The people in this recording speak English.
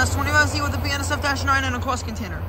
that's 25Z with a BNSF-9 and a cross container.